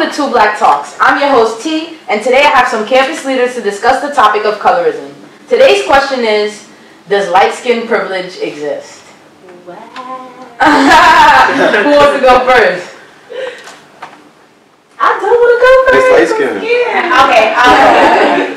Welcome to Two Black Talks. I'm your host T, and today I have some campus leaders to discuss the topic of colorism. Today's question is, does light skin privilege exist? Who wants to go first? I don't want to go first. It's light skin. Yeah. Okay.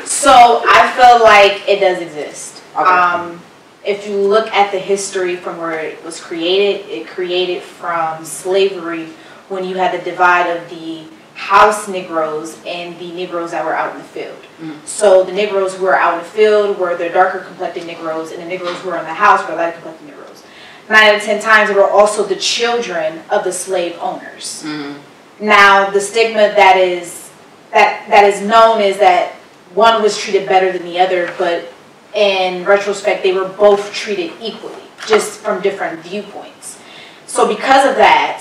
Um, so I feel like it does exist. Okay. Um, if you look at the history from where it was created, it created from slavery when you had the divide of the house Negroes and the Negroes that were out in the field. Mm. So the Negroes who were out in the field were the darker complected Negroes, and the Negroes who were in the house were lighter complected Negroes. Nine out of ten times, they were also the children of the slave owners. Mhm. Now, the stigma that is that that is known is that one was treated better than the other, but in retrospect, they were both treated equally, just from different viewpoints. So, because of that,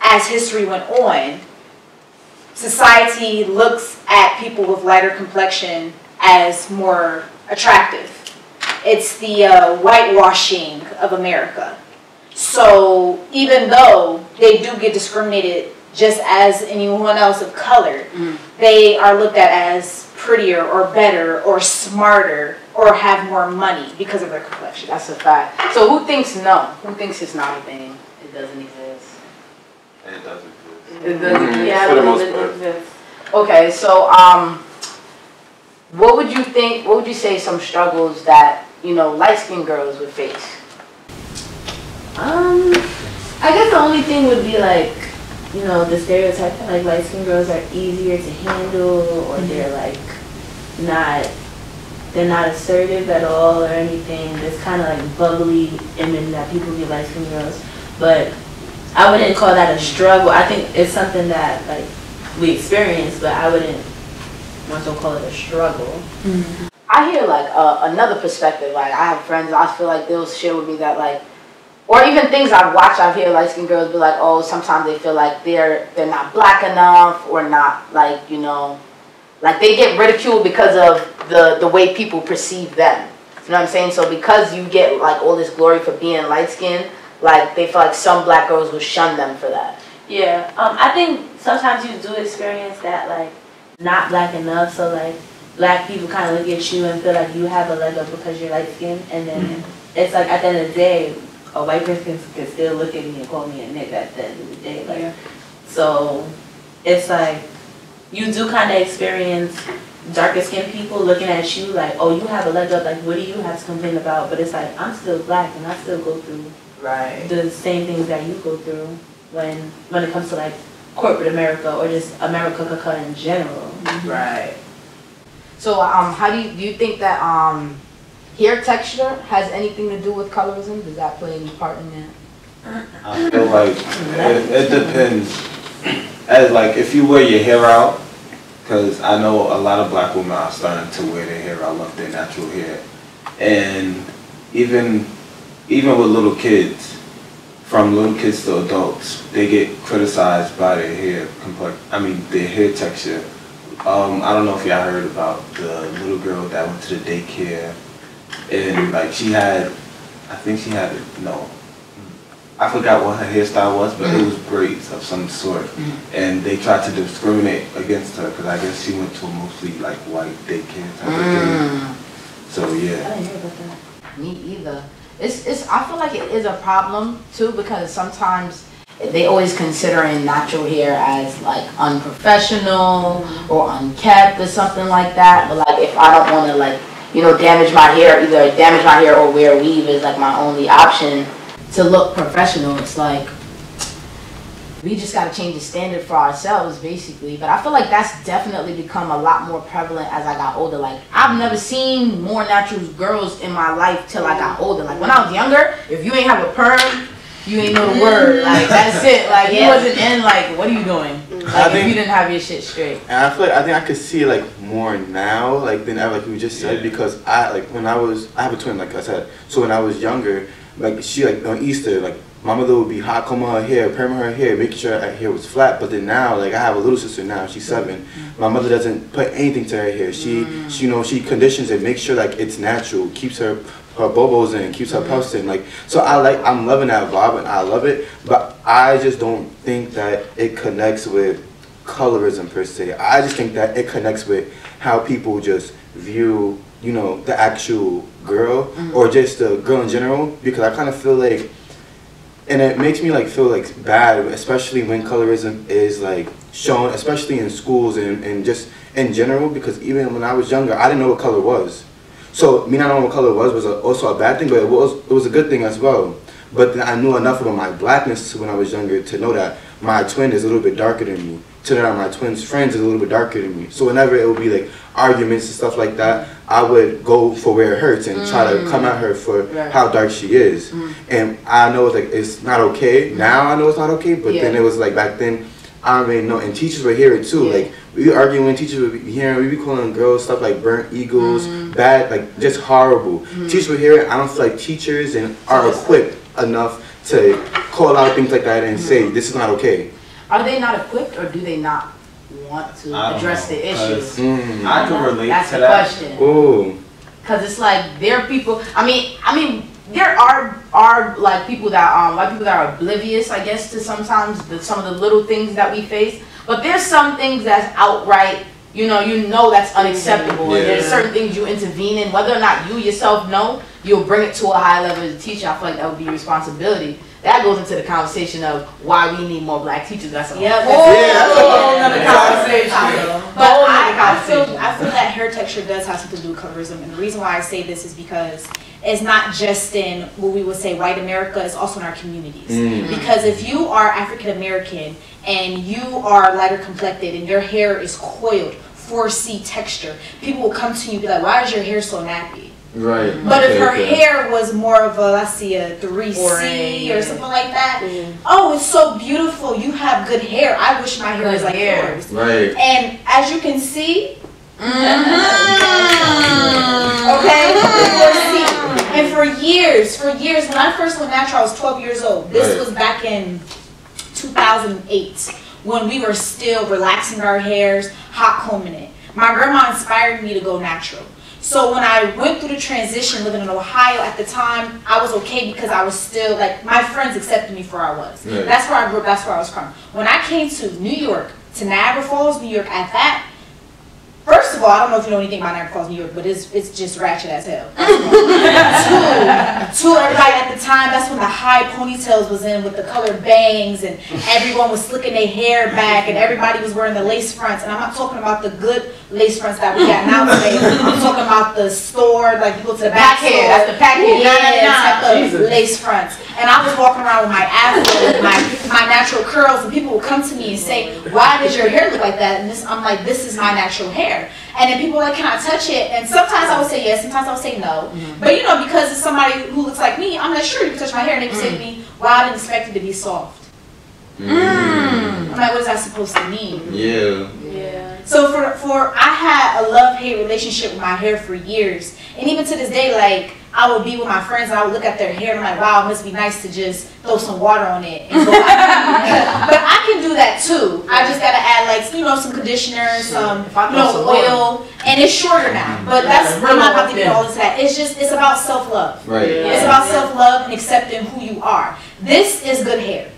as history went on, society looks at people with lighter complexion as more attractive. It's the uh, whitewashing of America. So, even though they do get discriminated just as anyone else of color, Mhm. they are looked at as prettier or better or smarter or have more money because of their complexion. That's a fact. So who thinks no? Who thinks it's not a thing? It doesn't exist. It does exist. It doesn't. Yeah, For the most doesn't part. exist. Okay, so um, what would you think? What would you say some struggles that you know light skinned girls would face? Um, I guess the only thing would be like, you know, the stereotype that like light skinned girls are easier to handle or they're like not, they're not assertive at all or anything. This kind of like bubbly image that people give light skinned girls. But I wouldn't call that a struggle. I think it's something that like we experience, but I wouldn't want to call it a struggle. I hear like uh, another perspective. Like I have friends, I feel like they'll share with me that like, or even things I've watched. I've heard light skinned girls be like, oh, sometimes they feel like they're they're not black enough or not like you know, like they get ridiculed because of the the way people perceive them. You know what I'm saying? So because you get like all this glory for being light skinned, like they feel like some black girls will shun them for that. Yeah, um, I think sometimes you do experience that, like, not black enough, so, like, black people kind of look at you and feel like you have a leg up because you're light skinned, and then it's like, at the end of the day, a white person can, can still look at me and call me a nigga at the end of the day, like, Yeah. so, it's like, you do kind of experience darker skinned people looking at you like, oh, you have a leg up, like, what do you have to complain about? But it's like, I'm still black, and I still go through Right. the same things that you go through when when it comes to like corporate America or just America caca in general. Right. So um, how do you do you think that um, hair texture has anything to do with colorism? Does that play any part in that? I feel like it, it depends. As like if you wear your hair out, because I know a lot of black women are starting to wear their hair out, love their natural hair, and even even with little kids, from little kids to adults, they get criticized by their hair complex. I mean their hair texture. Um, I don't know if y'all heard about the little girl that went to the daycare, and like she had, I think she had no, I forgot what her hairstyle was, but it was braids of some sort. And they tried to discriminate against her because I guess she went to a mostly like white daycare type of thing. So I yeah. didn't hear about that. Me either. It's it's. I feel like it is a problem too because sometimes they always considering natural hair as like unprofessional or unkept or something like that. But like if I don't want to like you know damage my hair, either damage my hair or wear weave is like my only option to look professional. It's like we just got to change the standard for ourselves basically. But i feel like that's definitely become a lot more prevalent as i got older. Like i've never seen more natural girls in my life till i got older. Like when i was younger if you ain't have a perm you ain't know the word. Like that's it. Like you wasn't in like what are you doing? Mm. I like if think- you didn't have your shit straight. And I feel like I think I could see like more now, like than ever, like we just said, Yeah. because I like when I was I have a twin, like I said. So when I was younger, like she like on Easter, like my mother would be hot combing her hair, perming her hair, making sure her hair was flat. But then now, like I have a little sister now, she's seven. My mother doesn't put anything to her hair. She, mm. she you know, she conditions it, makes sure like it's natural, keeps her her bobos in, keeps her mm-hmm. puffs in. Like so, I like I'm loving that vibe and I love it. But I just don't think that it connects with colorism per se. I just think that it connects with how people just view, you know, the actual girl mm-hmm. or just the girl in general. Because I kind of feel like, and it makes me like feel like bad, especially when colorism is like shown, especially in schools and, and just in general. Because even when I was younger, I didn't know what color was. So me not knowing what color was was a, also a bad thing, but it was it was a good thing as well. But I knew enough about my blackness when I was younger to know that my twin is a little bit darker than me. To know that my twin's friends is a little bit darker than me. So whenever it would be like arguments and stuff like that, I would go for where it hurts and try to come at her for Right. how dark she is. And I know it's like it's not okay. Now I know it's not okay, but then it was like back then I already know and teachers were hearing too. Yeah. Like we arguing, teachers would be hearing, we'd be calling girls stuff like burnt eagles, Mm-hmm. bad, like just horrible. Teachers were hear it. I don't feel like teachers and are equipped enough to call out things like that and say Mm-hmm. this is not okay. Are they not equipped or do they not want to address know, the 'cause issue? Mm. I can relate That's to the that. question. Oh, Cause it's like there are people. I mean, I mean, there are are like people that um like people that are oblivious, I guess, to sometimes the, some of the little things that we face. But there's some things that's outright. You know, you know that's unacceptable, and there's Yeah. certain things you intervene in, whether or not you yourself know. You'll bring it to a high level as a teacher. I feel like that would be your responsibility. That goes into the conversation of why we need more black teachers. That's a Yeah, whole that's- Yeah, that's a whole nother nother conversation. But Whole I, nother I feel. I feel that hair texture does have something to do with colorism, and the reason why I say this is because it's not just in what we would say white America; it's also in our communities. Mm. Because if you are African American and you are lighter complected and your hair is coiled, 4C texture, people will come to you and be like, "Why is your hair so nappy?" Right. But if her okay. hair was more of a, let's see, a 3C Or a- or something like that, oh, it's so beautiful. You have good hair. I wish my hair Good was like hair. yours. Right. And as you can see, Mm. okay, for C. And for years, for years, when I first went natural, I was 12 years old. This Right. was back in 2008 when we were still relaxing our hairs, hot combing it. My grandma inspired me to go natural. So when I went through the transition living in Ohio at the time, I was okay because I was still like my friends accepted me for who I was. Right. That's where I grew up, that's where I was from. When I came to New York, to Niagara Falls, New York at that First of all, I don't know if you know anything about Niagara Falls, New York, but it's it's just ratchet as hell. two, two, everybody at the time, that's when the high ponytails was in with the colored bangs, and everyone was slicking their hair back, and everybody was wearing the lace fronts. And I'm not talking about the good lace fronts that we got nowadays. I'm talking about the store, like you go to the back Pack hair, store. that's the pack hair. Yeah, type of Jesus. lace fronts. And I was walking around with my afro, my my natural curls, and people would come to me and say, "Why does your hair look like that?" And this, I'm like, "This is my natural hair." And then people were like, "Can I touch it?" And sometimes I would say yes, sometimes I would say no. Mm-hmm. But you know, because it's somebody who looks like me, I'm like, "Sure, you can touch my hair." And they would say to mm. me, "Well, I didn't expect it to be soft." Mm. I'm like, "What is that supposed to mean?" Yeah. So for for I had a love hate relationship with my hair for years, and even to this day, like I would be with my friends and I would look at their hair and I'm like, wow, it must be nice to just throw some water on it and go. but I can do that too. I just gotta add like you know some conditioner, some um, If you know some oil, and it's shorter now. But that's I'm not about to get all into that. It's just it's about self love. Right. It's about self love and accepting who you are. This is good hair.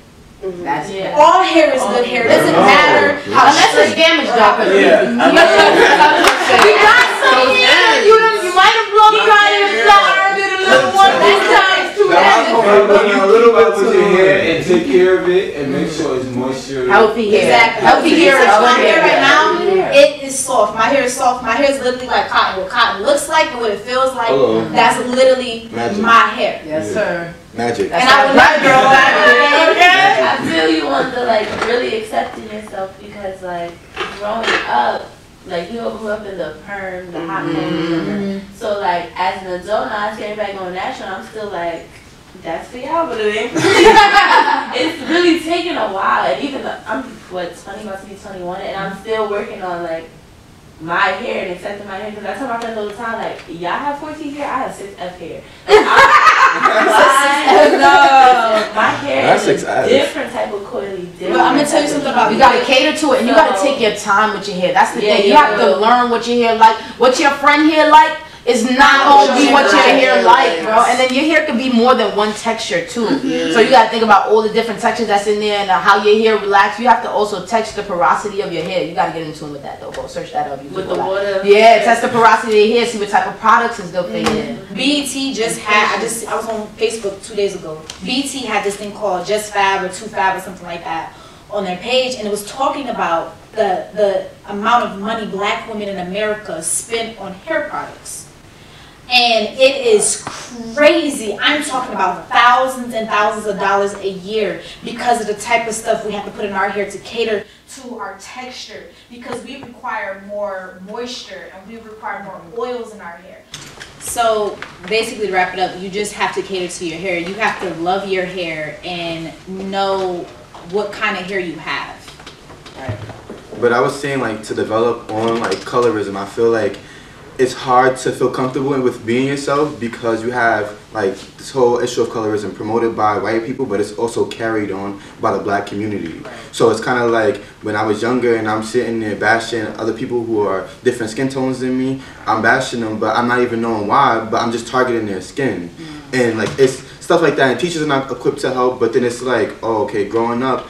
Mm-hmm. That's Yeah. All hair is good hair. It doesn't matter how Unless it's straight damaged or though. how 'cause Yeah, you- I you- know. You got some in, you done, you might have blown dry it, flour, did a little one, two times, two Now, times. when you little bit with your hair and take care of it and make sure it's moisture. Healthy hair. Exactly. Healthy hair is So my hair right now, it is soft. My hair is soft. My hair is literally like cotton. What cotton looks like and what it feels like, that's literally my hair. Yes, sir. Magic. That's And I would black never girl go back back. I feel you on the like really accepting yourself because like growing up, like you grew up in the perm, the hot mm So like as an adult now, I started back on national. I'm still like, that's for y'all, but it ain't it's really taking a while, and even though I'm what 20 about to be 21, and I'm still working on like my hair and accepting my hair because I tell my friends all the time like y'all have 14 hair, I have six F hair. Like, I- my hair That's is six a different type of coily. But I'm gonna tell you something about You gotta cater to it, and you gotta take your time with your hair. That's the Yeah, thing. You you have to learn what your hair like, what your friend hair like. It's not gonna be what your hair Right. like, bro. And then your hair could be more than one texture too. So you gotta think about all the different textures that's in there and uh, how your hair relax. You have to also test the porosity of your hair. You gotta get in tune with that though. Go search that up. YouTube With the water. Yeah, test the porosity of your hair. See what type of products is good for your hair. BET E just had, I just, I was on Facebook two days ago. BET had this thing called Just Fab or Two Fab or something like that on their page, and it was talking about the, the amount of money black women in America spend on hair products. And it is crazy. I'm talking about thousands and thousands of dollars a year because of the type of stuff we have to put in our hair to cater to our texture because we require more moisture and we require more oils in our hair. So basically, to wrap it up, you just have to cater to your hair. You have to love your hair and know what kind of hair you have. Right. But I was saying like to develop on like colorism, I feel like it's hard to feel comfortable with being yourself because you have like this whole issue of colorism promoted by white people, but it's also carried on by the black community. So it's kind of like when I was younger and I'm sitting there bashing other people who are different skin tones than me. I'm bashing them, but I'm not even knowing why. But I'm just targeting their skin, mm. and like it's stuff like that. And teachers are not equipped to help. But then it's like, oh, okay, growing up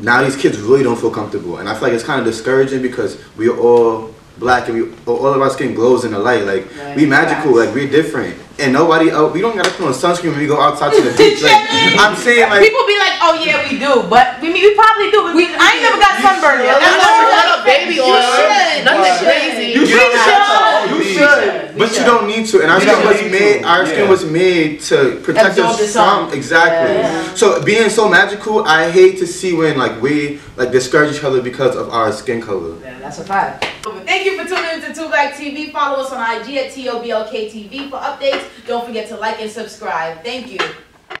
now these kids really don't feel comfortable and i feel like it's kind of discouraging because we're all black and we all of our skin glows in the light like we magical like we're different and nobody else we don't gotta put on sunscreen when we go outside to the beach like i'm saying like People be like, oh yeah, we do, but we, we probably do. We, I ain't never got sunburned yet. I That's never not- got a baby oil. should. Nothing crazy. you We should, should. you We should, should. We but you don't need to and our We skin was made to. our skin was made to protect Absorb us from exactly Yeah. so being so magical i hate to see when like we like discourage each other because of our skin color Yeah, that's a fact. Thank you for tuning into TO Black TV. Follow us on IG at TOBLK TV for updates. Don't forget to like and subscribe. Thank you.